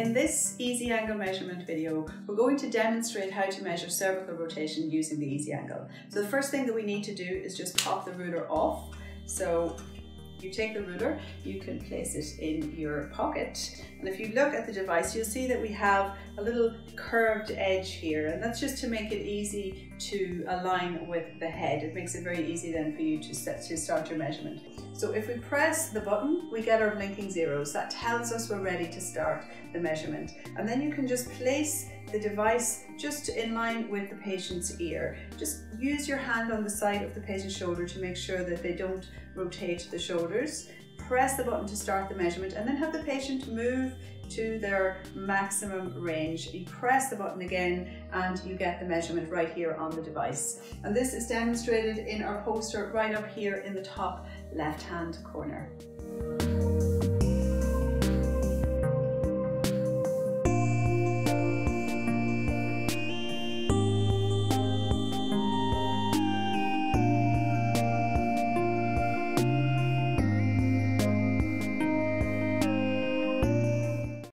In this EasyAngle measurement video, we're going to demonstrate how to measure cervical rotation using the EasyAngle. So the first thing that we need to do is just pop the ruler off. So you take the ruler, you can place it in your pocket. And if you look at the device, you'll see that we have a little curved edge here. And that's just to make it easy to align with the head. It makes it very easy then for you to, set, to start your measurement. So if we press the button, we get our blinking zeros. That tells us we're ready to start the measurement. And then you can just place the device just in line with the patient's ear. Just use your hand on the side of the patient's shoulder to make sure that they don't rotate the shoulders. Press the button to start the measurement and then have the patient move to their maximum range. You press the button again and you get the measurement right here on the device. And this is demonstrated in our poster right up here in the top left hand corner.